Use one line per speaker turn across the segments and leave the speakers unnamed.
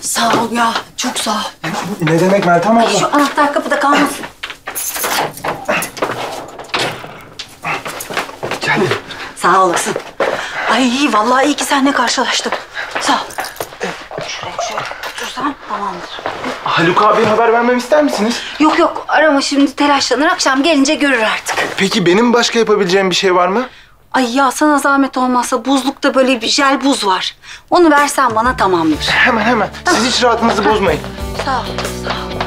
Sağ ol ya. Çok sağ ol.
Ne demek Meltem abla?
Şu anahtar kapıda kalmasın.
Gel.
Sağ olasın. Ay vallahi iyi ki seninle karşılaştım. Sağ ol. Şuraya şöyle tamamdır.
Haluk abiye haber vermemi ister misiniz?
Yok yok arama şimdi telaşlanır. Akşam gelince görür artık.
Peki benim başka yapabileceğim bir şey var mı?
Ay ya sana zahmet olmazsa buzlukta böyle bir jel buz var. Onu versen bana tamamdır.
Hemen hemen. Siz hiç rahatınızı bozmayın.
Sağ ol. Sağ ol.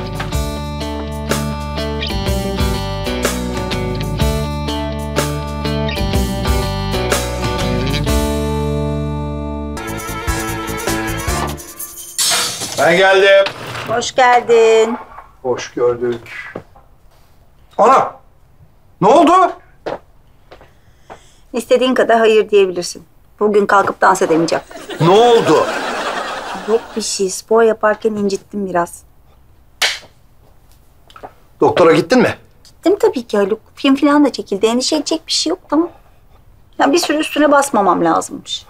Ben geldim.
Hoş geldin.
Hoş gördük. Ana! Ne oldu?
İstediğin kadar hayır diyebilirsin. Bugün kalkıp dans edemeyeceğim.
Ne oldu?
Yok bir şey. Spor yaparken incittim biraz.
Doktora gittin mi?
Gittim tabii ki Haluk. Film falan da çekildi. Endişe edecek bir şey yok tamam. Ya bir sürü üstüne basmamam lazımmış.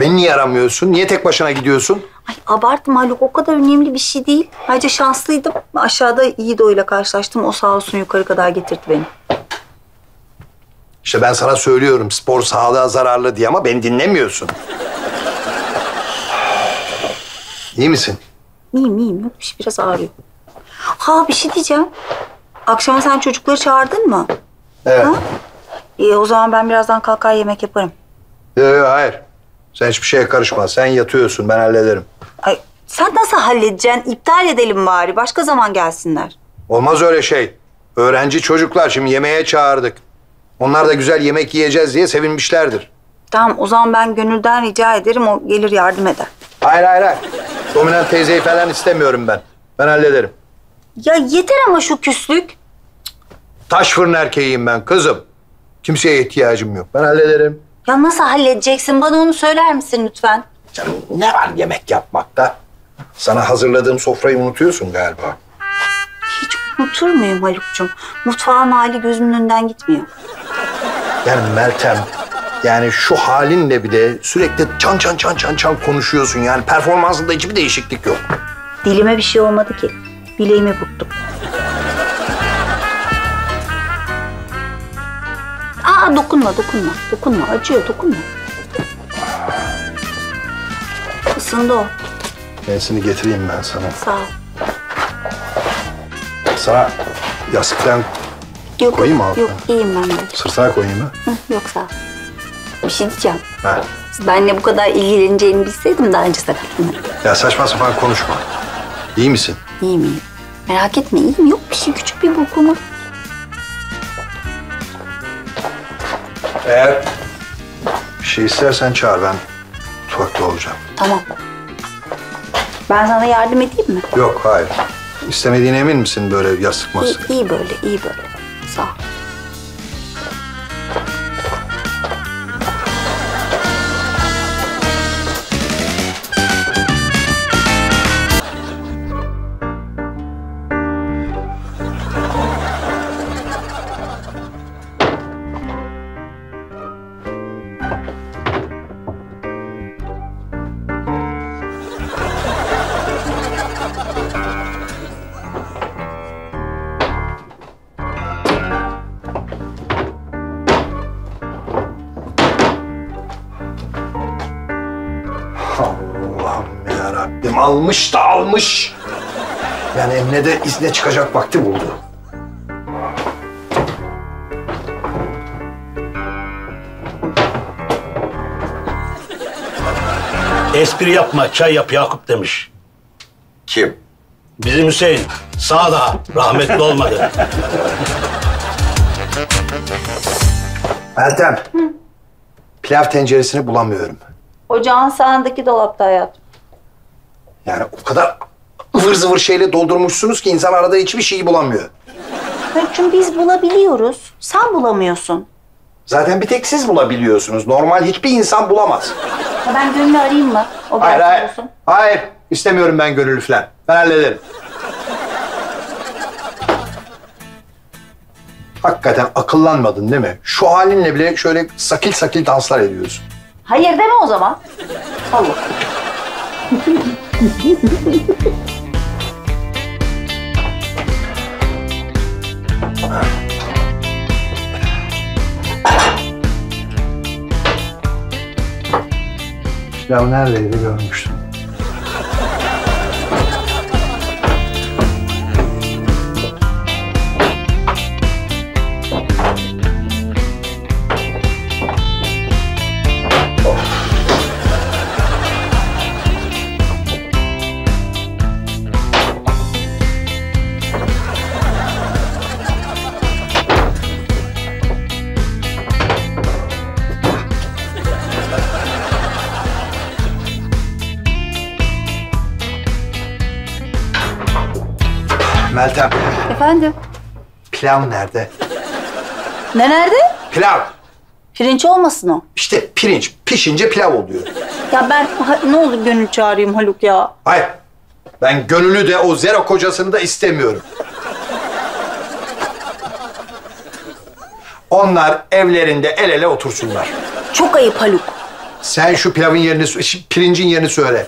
Beni niye aramıyorsun? Niye tek başına gidiyorsun?
Ay abartma Haluk. O kadar önemli bir şey değil. Ayrıca şanslıydım. Aşağıda Yiğido ile karşılaştım. O sağ olsun yukarı kadar getirdi beni.
İşte ben sana söylüyorum spor sağlığa zararlı diye ama beni dinlemiyorsun. İyi misin?
İyiyim iyiyim. Yok bir şey biraz ağrıyor. Ha bir şey diyeceğim. Akşam sen çocukları çağırdın mı?
Evet.
Ha? İyi o zaman ben birazdan kalkar yemek yaparım.
Yok yok hayır. Sen hiçbir şeye karışma. Sen yatıyorsun ben hallederim.
Ay sen nasıl halledeceksin? İptal edelim bari. Başka zaman gelsinler.
Olmaz öyle şey. Öğrenci çocuklar şimdi yemeğe çağırdık. Onlar da güzel yemek yiyeceğiz diye sevinmişlerdir.
Tamam o zaman ben gönülden rica ederim. O gelir yardım eder.
Hayır hayır hayır. Dominant teyzeyi falan istemiyorum ben. Ben hallederim.
Ya yeter ama şu küslük.
Taş fırın erkeğiyim ben kızım. Kimseye ihtiyacım yok. Ben hallederim.
Ya nasıl halledeceksin? Bana onu söyler misin lütfen?
Canım ne var yemek yapmakta? Sana hazırladığım sofrayı unutuyorsun galiba.
Hiç unutur muyum Haluk'cum? Mutfağın hali gözümün önünden gitmiyor.
Yani Meltem, yani şu halinle bile sürekli çan çan çan çan çan konuşuyorsun. Yani performansında hiçbir değişiklik yok.
Dilime bir şey olmadı ki. Bileğimi burktum. Aa dokunma, dokunma. Dokunma, acıyor, dokunma. Isındı o.
Yenisini getireyim ben sana.
Sağ ol.
Sana yastık falan
Yok,
Koyayım mı
yok,
altına?
yok, iyiyim ben böyle.
sırtına koyayım.
Hı, yok sağ ol. Bir şey diyeceğim.
ha.
Benle bu kadar ilgileneceğini bilseydim daha önce sakatlanırdım.
Ya saçma sapan konuşma. İyi misin?
İyiyim iyiyim. Merak etme iyiyim. Yok bir şey küçük bir burkulma.
Eğer bir şey istersen çağır ben mutfakta olacağım.
Tamam. Ben sana yardım edeyim mi?
Yok hayır. İstemediğine emin misin böyle yastık
İyi,
mastık?
iyi böyle, iyi böyle.
Almış da almış. Yani Emine de izne çıkacak vakti buldu.
Espri yapma, çay yap Yakup demiş.
Kim?
Bizim Hüseyin sağ daha rahmetli olmadı.
Meltem. Pilav tenceresini bulamıyorum.
Ocağın sağındaki dolapta hayatım.
Yani o kadar ıvır zıvır şeyle doldurmuşsunuz ki insan arada hiçbir şeyi bulamıyor.
Haluk'cum biz bulabiliyoruz. Sen bulamıyorsun.
Zaten bir tek siz bulabiliyorsunuz. Normal hiçbir insan bulamaz.
Ya ben Gönül'ü arayayım mı? O
Hayır
belki
hayır.
bulsun.
Hayır. İstemiyorum ben gönüllü falan. Ben hallederim. Hakikaten akıllanmadın değil mi? Şu halinle bile şöyle sakil sakil danslar ediyorsun.
Hayır deme o zaman. Allah.
Ya neredeydi görmüştüm. Meltem,
Efendim?
pilav nerede?
Ne nerede?
Pilav.
Pirinç olmasın o.
İşte pirinç pişince pilav oluyor.
Ya ben ha- ne olur gönül çağırayım Haluk ya.
Hayır. Ben gönüllü de o zero kocasını da istemiyorum. Onlar evlerinde el ele otursunlar.
Çok ayıp Haluk.
Sen şu pilavın yerini, pirincin yerini söyle.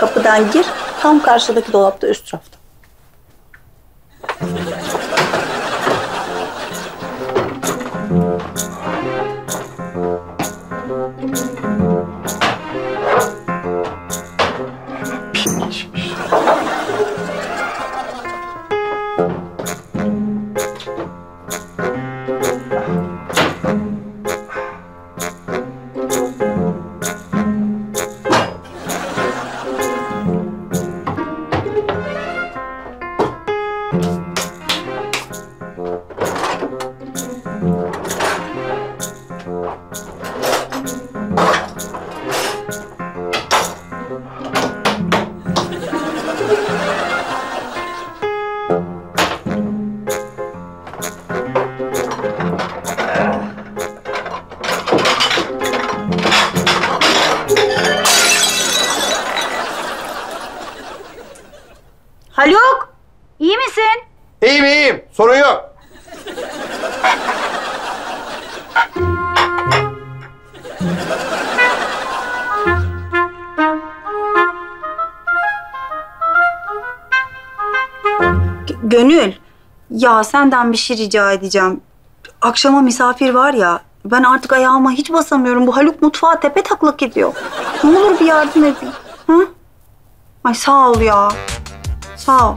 Kapıdan gir, tam karşıdaki dolapta üst rafta. Haluk, Gönül, ya senden bir şey rica edeceğim. Akşama misafir var ya, ben artık ayağıma hiç basamıyorum. Bu Haluk mutfağa tepe taklak ediyor. Ne olur bir yardım edin. Hı? Ay sağ ol ya. Sağ ol.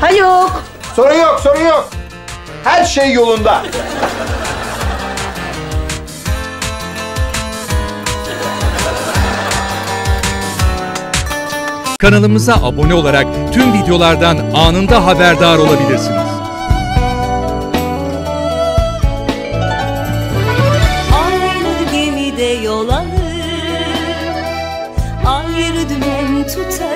Haluk.
Sorun yok, sorun yok. Her şey yolunda.
Kanalımıza abone olarak tüm videolardan anında haberdar olabilirsiniz.
Yol alır Ayrı dümen tutarız